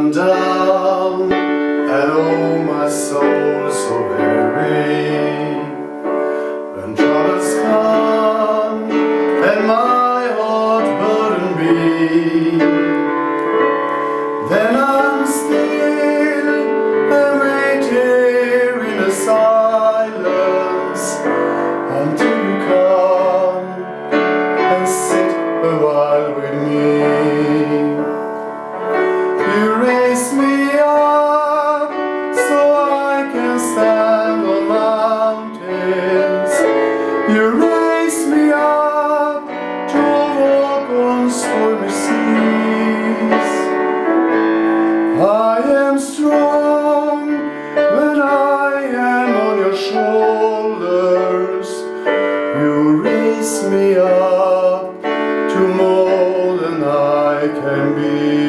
come down And oh my soul so weary. When troubles come And my heart burden be Then I'm still and wait here in the silence Until you come And sit a while with me. You raise me up so I can stand on mountains. You raise me up to walk on stormy seas. I am strong when I am on your shoulders. You raise me up to more than I can be.